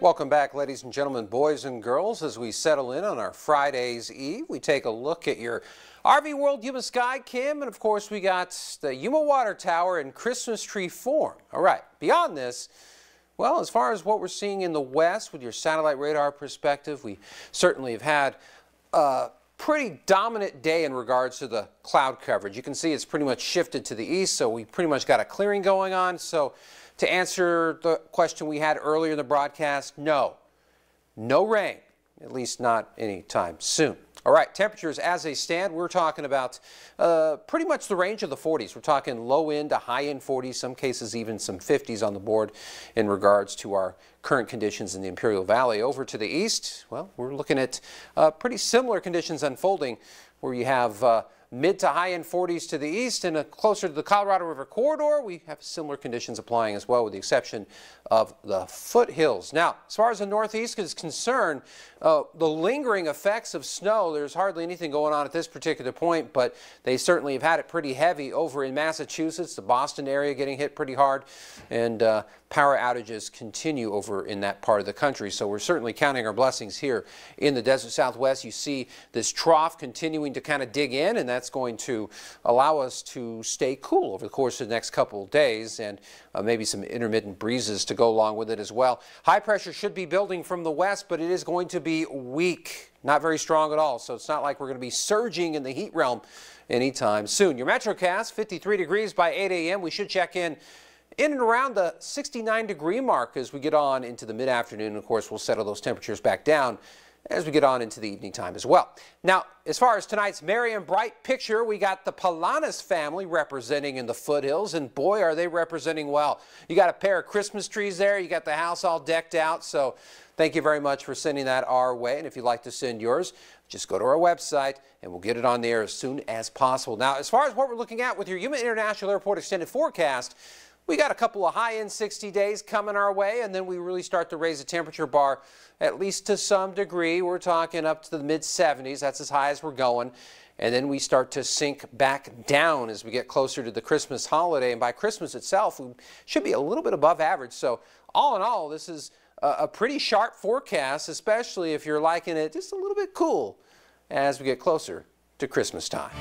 Welcome back, ladies and gentlemen, boys and girls. As we settle in on our Friday's Eve, we take a look at your RV World Yuma Sky Cam, and of course, we got the Yuma Water Tower in Christmas tree form. All right, beyond this, well, as far as what we're seeing in the west with your satellite radar perspective, we certainly have had a pretty dominant day in regards to the cloud coverage. You can see it's pretty much shifted to the east, so we pretty much got a clearing going on. So to answer the question we had earlier in the broadcast, no. No rain, at least not anytime soon. All right, temperatures as they stand, we're talking about uh, pretty much the range of the 40s. We're talking low end to high end 40s, some cases even some 50s on the board in regards to our current conditions in the Imperial Valley. Over to the east, well, we're looking at uh, pretty similar conditions unfolding where you have uh, mid to high end 40s to the east and closer to the Colorado River corridor, we have similar conditions applying as well with the exception of the foothills. Now, as far as the northeast is concerned, uh, the lingering effects of snow, there's hardly anything going on at this particular point, but they certainly have had it pretty heavy over in Massachusetts, the Boston area getting hit pretty hard, and uh, power outages continue over in that part of the country. So we're certainly counting our blessings here in the desert southwest. You see this trough continuing to kind of dig in, and that's going to allow us to stay cool over the course of the next couple of days, and uh, maybe some intermittent breezes to go along with it as well. High pressure should be building from the west, but it is going to be weak, not very strong at all. So it's not like we're going to be surging in the heat realm anytime soon. Your Metrocast, 53 degrees by 8 a.m. We should check in in and around the 69 degree mark as we get on into the mid-afternoon. Of course, we'll settle those temperatures back down as we get on into the evening time as well. Now, as far as tonight's merry and bright picture, we got the Palanas family representing in the foothills, and boy, are they representing well. You got a pair of Christmas trees there. You got the house all decked out, so thank you very much for sending that our way. And if you'd like to send yours, just go to our website and we'll get it on there as soon as possible. Now, as far as what we're looking at with your Yuma International Airport extended forecast, we got a couple of high-end 60 days coming our way, and then we really start to raise the temperature bar at least to some degree. We're talking up to the mid-70s. That's as high as we're going. And then we start to sink back down as we get closer to the Christmas holiday. And by Christmas itself, we should be a little bit above average. So all in all, this is a pretty sharp forecast, especially if you're liking it just a little bit cool as we get closer to Christmas time.